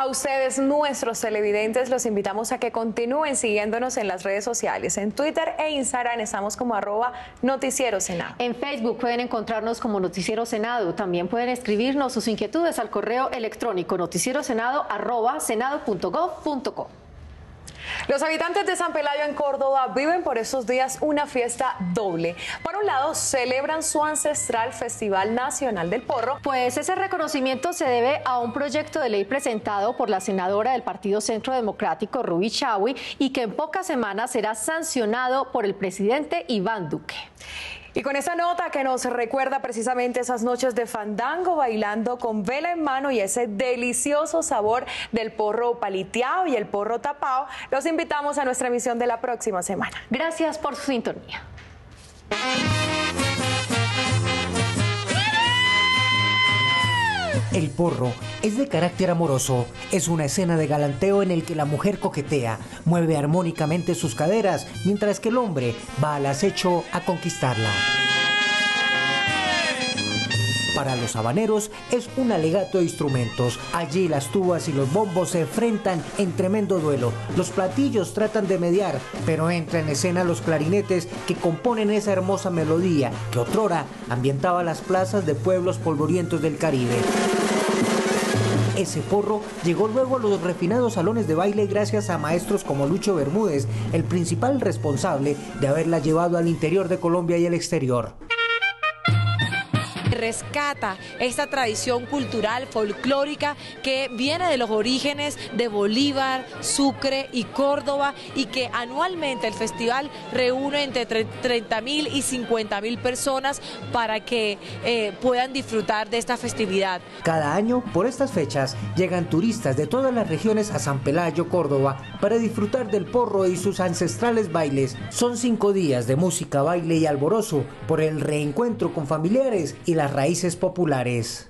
A ustedes, nuestros televidentes, los invitamos a que continúen siguiéndonos en las redes sociales. En Twitter e Instagram estamos como arroba Noticiero Senado. En Facebook pueden encontrarnos como Noticiero Senado. También pueden escribirnos sus inquietudes al correo electrónico noticierosenado arroba senado.gov.co. Los habitantes de San Pelayo en Córdoba viven por estos días una fiesta doble. Por un lado, celebran su ancestral Festival Nacional del Porro. Pues ese reconocimiento se debe a un proyecto de ley presentado por la senadora del Partido Centro Democrático, Ruby Chawi, y que en pocas semanas será sancionado por el presidente Iván Duque. Y con esa nota que nos recuerda precisamente esas noches de fandango bailando con vela en mano y ese delicioso sabor del porro paliteado y el porro tapado, los invitamos a nuestra emisión de la próxima semana. Gracias por su sintonía. El porro es de carácter amoroso. Es una escena de galanteo en el que la mujer coquetea, mueve armónicamente sus caderas, mientras que el hombre va al acecho a conquistarla. Para los habaneros es un alegato de instrumentos. Allí las tubas y los bombos se enfrentan en tremendo duelo. Los platillos tratan de mediar, pero entra en escena los clarinetes que componen esa hermosa melodía que otrora ambientaba las plazas de pueblos polvorientos del Caribe. Ese porro llegó luego a los refinados salones de baile gracias a maestros como Lucho Bermúdez, el principal responsable de haberla llevado al interior de Colombia y el exterior rescata esta tradición cultural folclórica que viene de los orígenes de Bolívar, Sucre y Córdoba y que anualmente el festival reúne entre 30 mil y 50 mil personas para que eh, puedan disfrutar de esta festividad. Cada año, por estas fechas, llegan turistas de todas las regiones a San Pelayo, Córdoba, para disfrutar del porro y sus ancestrales bailes. Son cinco días de música, baile y alborozo por el reencuentro con familiares y raíces populares.